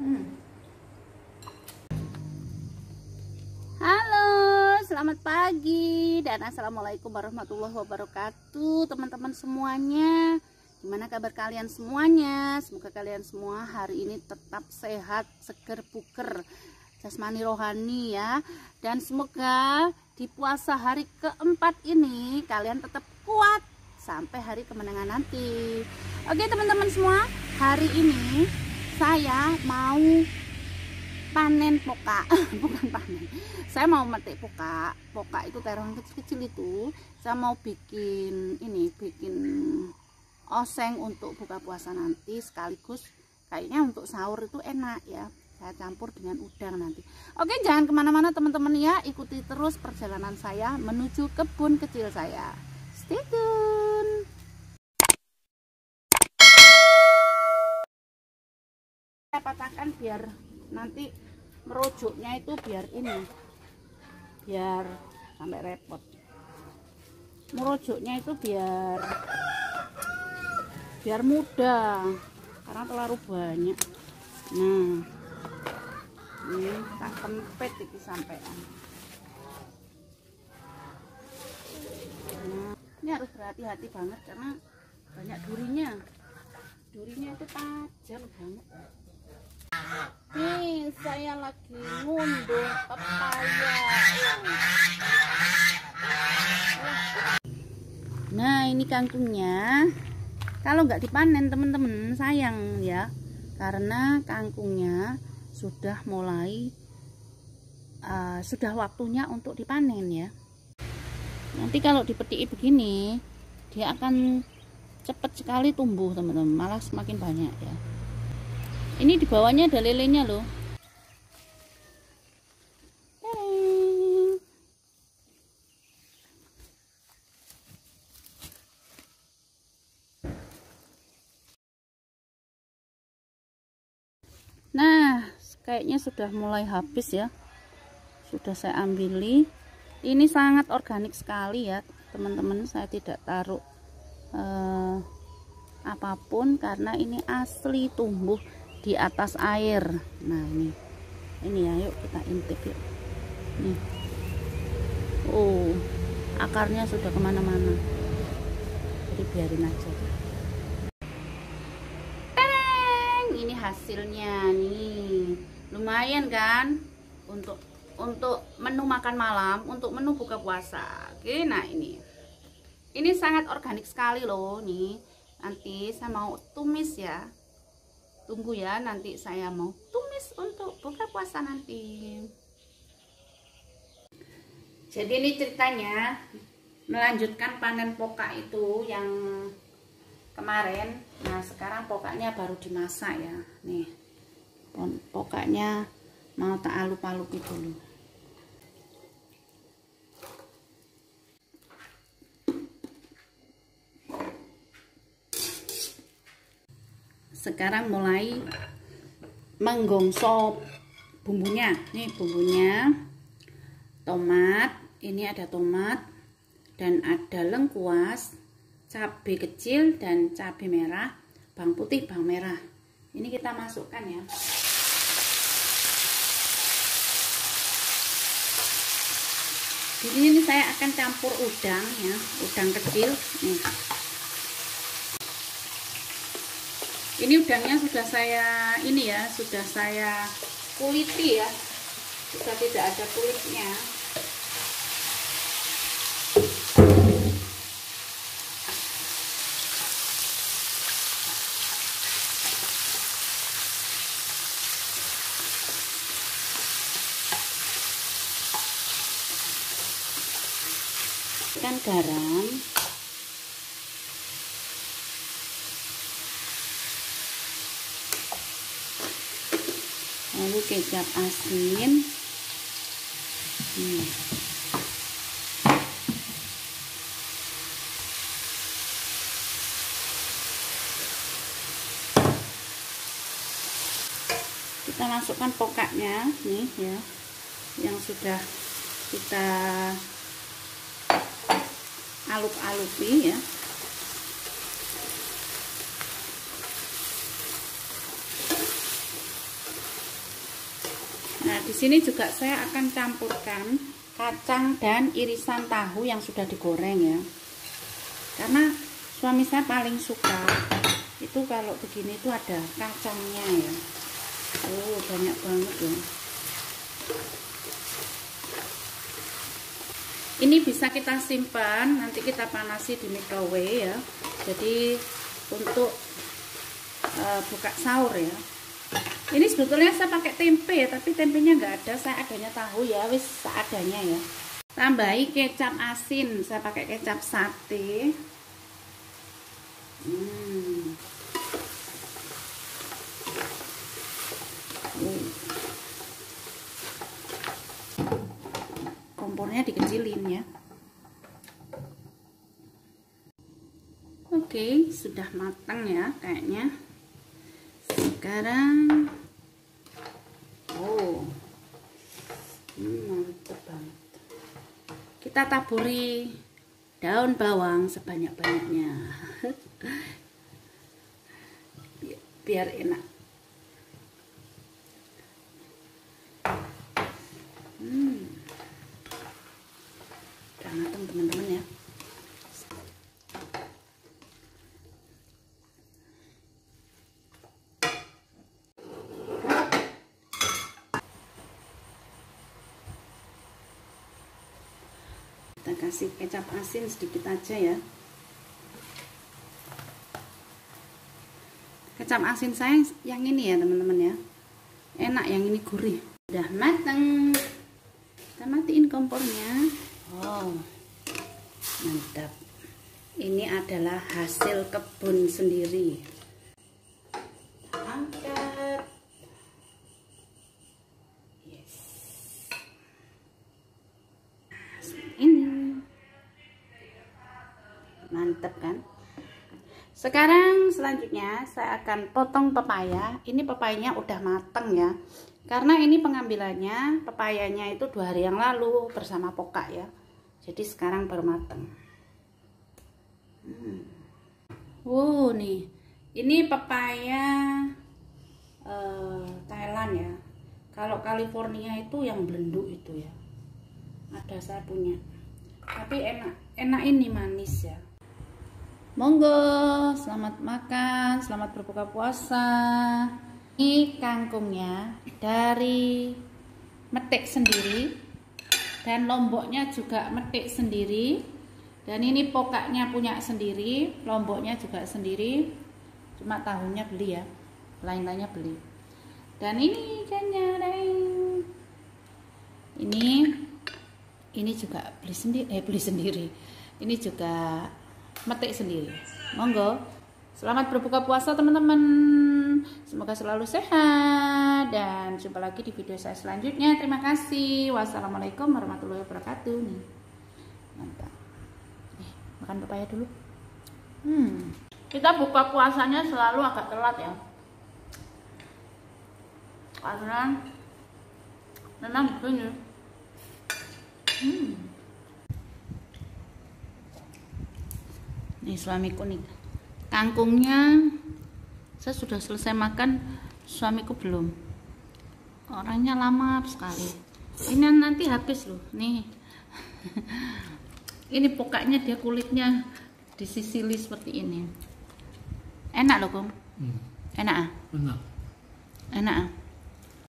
Halo, selamat pagi dan assalamualaikum warahmatullahi wabarakatuh, teman-teman semuanya. Gimana kabar kalian semuanya? Semoga kalian semua hari ini tetap sehat, seger, buker, jasmani rohani ya. Dan semoga di puasa hari keempat ini kalian tetap kuat sampai hari kemenangan nanti. Oke teman-teman semua, hari ini saya mau panen poka. Bukan panen. Saya mau metik poka. Poka itu terong kecil-kecil itu. Saya mau bikin ini bikin oseng untuk buka puasa nanti sekaligus kayaknya untuk sahur itu enak ya. Saya campur dengan udang nanti. Oke jangan ke mana-mana teman-teman ya. Ikuti terus perjalanan saya menuju kebun kecil saya. Stay tune patahkan biar nanti merujuknya itu biar ini biar sampai repot. Merujuknya itu biar biar mudah karena terlalu banyak. Nah ini tak kempet itu sampai nah, ini harus berhati-hati banget karena banyak durinya. Durinya itu tajam banget Nih, saya lagi ngunduh pepaya. Nah, ini kangkungnya. Kalau nggak dipanen, teman-teman, sayang ya. Karena kangkungnya sudah mulai uh, sudah waktunya untuk dipanen ya. Nanti kalau dipetik begini, dia akan cepat sekali tumbuh, teman-teman. Malah semakin banyak ya ini di bawahnya ada lelenya loh. Nah kayaknya sudah mulai habis ya. Sudah saya ambili ini sangat organik sekali ya teman-teman. Saya tidak taruh eh, apa pun karena ini asli tumbuh di atas air. Nah ini. Ini ya yuk kita intip yuk. Nih. Oh akarnya sudah ke mana-mana. Jadi biarin aja. Teng! ini hasilnya nih. Lumayan kan? Untuk untuk menu makan malam untuk menu buka puasa. Oke nah ini. Ini sangat organik sekali loh nih. Nanti saya mau tumis ya tunggu ya nanti saya mau tumis untuk buka puasa nanti. Jadi ini ceritanya melanjutkan panen poka itu yang kemarin. Nah sekarang pokanya baru dimasak ya. Nih pokanya mau tak alup-alupi dulu sekarang mulai menggongso bumbunya. Nih bumbunya tomat. Ini ada tomat dan ada lengkuas cabai kecil dan cabai merah bawang putih bawang merah. Ini kita masukkan ya. Di sini saya akan campur udang ya udang kecil. Nih ini udangnya sudah saya ini ya sudah saya kuliti ya. Sudah tidak ada kulitnya. Kan garam lalu kecap asin. Hmm. kita masukkan pokaknya nih ya. Yang sudah kita alup-alupi ya Nah, di sini juga saya akan campurkan kacang dan irisan tahu yang sudah digoreng ya. Karena suami saya paling suka itu kalau begini itu ada kacangnya ya. Oh, banyak banget ya. Ini bisa kita simpan, nanti kita panasi di microwave ya. Jadi untuk uh, buka sahur ya ini sebetulnya saya pakai tempe ya tapi tempenya nggak ada saya adanya tahu ya wis seadanya ya. Tambahi kecap asin saya pakai kecap sate. Hmm. kompornya dikecilin ya. Oke sudah matang ya kayaknya. Sekarang mantep banget. Kita taburi daun bawang sebanyak-banyaknya. Biar enak hmm. udah matang teman-teman ya kita kasih kecap asin sedikit aja ya. Kecap asin saya yang ini ya teman-teman ya. Enak yang ini gurih. Udah matang kita matiin kompornya. Oh mantap. Ini adalah hasil kebun sendiri mantep kan? Sekarang selanjutnya saya akan potong pepaya. Ini pepayanya udah mateng ya. Karena ini pengambilannya pepayanya itu dua hari yang lalu bersama pokak ya. Jadi sekarang baru mateng. Hmm. wow nih. Ini pepaya uh, Thailand ya. Kalau California itu yang belenduk itu ya. Ada saya punya tapi enak enak ini manis ya Monggo, selamat makan, selamat berbuka puasa. Ini kangkungnya dari metik sendiri dan lomboknya juga metik sendiri. Dan ini pokaknya punya sendiri, lomboknya juga sendiri. Cuma tahunnya beli ya, lain-lainnya beli. Dan ini janya Ini ini juga beli sendiri, eh beli sendiri. Ini juga metik sendiri. Monggo. Selamat berbuka puasa teman-teman. Semoga selalu sehat dan jumpa lagi di video saya selanjutnya. Terima kasih. Wassalamualaikum warahmatullahi wabarakatuh. Nih mantap. Eh, makan pepaya dulu. Hmm. Kita buka puasanya selalu agak telat ya. Karena memang begini hmm nih suamiku nih. Kangkungnya saya sudah selesai makan suamiku belum. Orangnya lama sekali. Ini nanti habis loh nih. Ini pokoknya dia kulitnya disisili seperti ini. Enak loh kong hmm. enak ah? Enak. Enak ah